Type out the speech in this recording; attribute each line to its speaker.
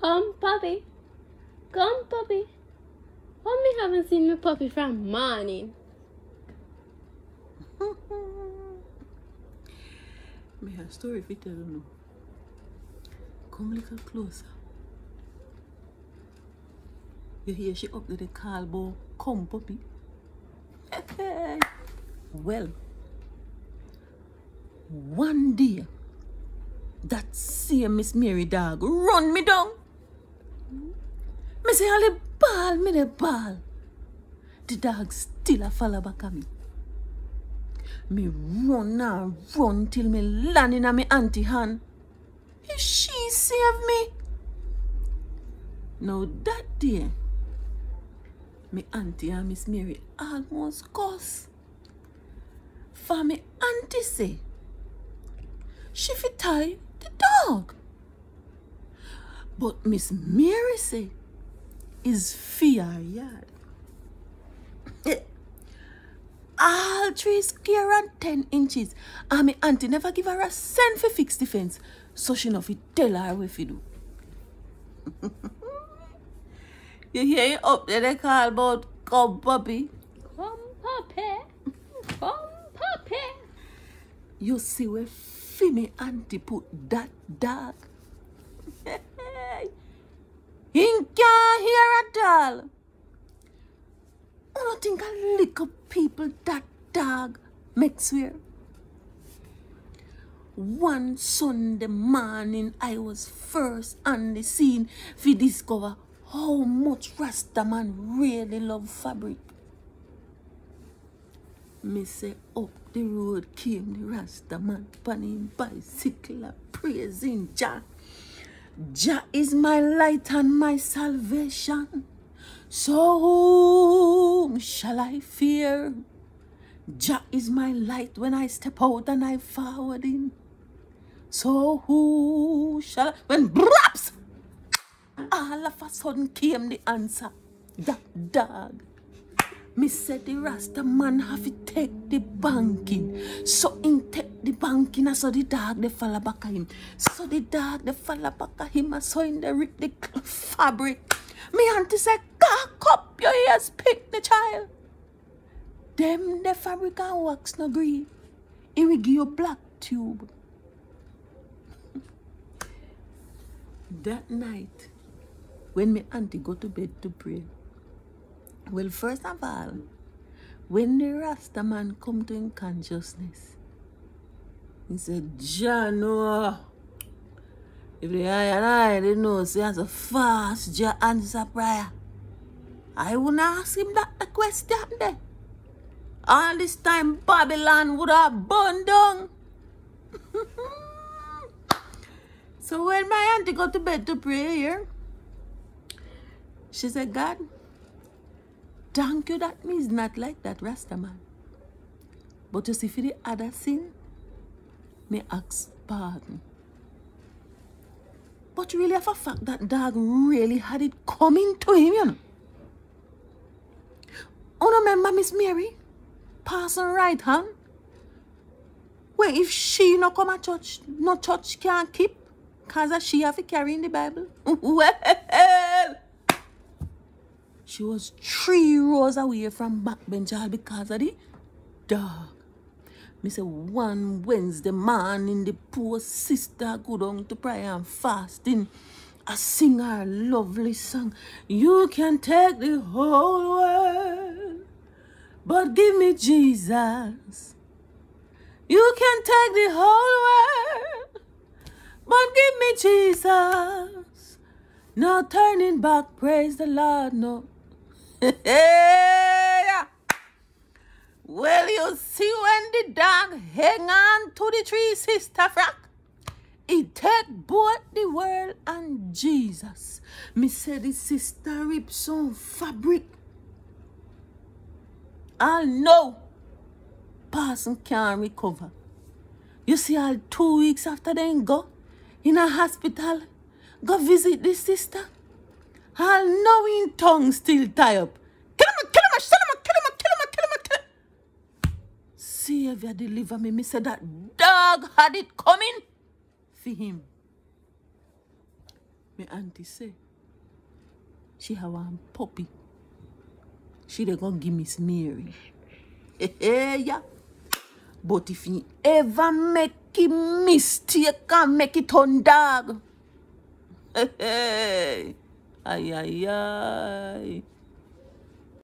Speaker 1: Come, puppy. Come, puppy. Me haven't seen my puppy from morning.
Speaker 2: me have a story for tell you. Come a little closer. You hear she up to the call bow. Come, puppy. well, one day, that same Miss Mary dog run me down. Me say, the ball, me the ball. The dog still a follow back at me. Me run and run till me land in me auntie hand. She save me. Now that day, me auntie and Miss Mary almost cuss. For me auntie say, she fit tie the dog. But Miss Mary say, is fear yard. Eh. All three square and ten inches. And me auntie never give her a cent for fix the fence. So she no fit tell her what to do. you hear it up there they call about come puppy.
Speaker 1: Come, puppy. Come, puppy.
Speaker 2: You see where fi me auntie put that dog. He can't hear at all. I don't think a little people that dog make swear. One Sunday morning, I was first on the scene to discover how much Rastaman really love fabric. Me say up the road came the Rastaman on him bicycle praising Jah. Jah is my light and my salvation. So whom shall I fear? Jah is my light when I step out and I forward in. So who shall I? When braps, all of a sudden came the answer. That dog. Me said the Rasta man have to take the banking. So in take the banking, and so the dog they follow back at him. So the dog they follow back at him, and so in the rip the fabric. Me auntie said, cock up your ears, pick the child. Them the fabric and wax no green. It will give you black tube. that night, when me auntie go to bed to pray, well, first of all, when the Rasta man come to in consciousness, he said, John, no. If the eye and I didn't know, say as a fast Jah answer prayer. I wouldn't ask him that question there. All this time Babylon would have burned down. so when my auntie go to bed to pray here, she said, God, thank you that means not like that Rasta man. But you see, for the other sin, me ask pardon. But really, for a fact, that dog really had it coming to him, you know. Oh, no, remember Miss Mary? Passing right hand? Well, if she no come at church, no church can't keep. Cause she have to carry in the Bible. she was three rows away from backbench because of the dog. Me say one Wednesday morning, the poor sister go down to prayer and fasting. I sing her lovely song. You can take the whole world, but give me Jesus. You can take the whole world, but give me Jesus. No turning back, praise the Lord, no. Well, you see when the dog hang on to the tree, Sister Frack. It take both the world and Jesus. Me say the sister rip some fabric. I know person can't recover. You see, all two weeks after they go in a hospital, go visit the sister. I'll know tongue still tie up. Kill him, kill him, kill him, kill him, kill him, kill him, kill him. Savior deliver me. Me say that dog had it coming for him. My auntie say she have one puppy. She they gonna give. Hey, hey, yeah. But if you ever make a mistake and make it on dog, hey, hey. Ay, ay, ay.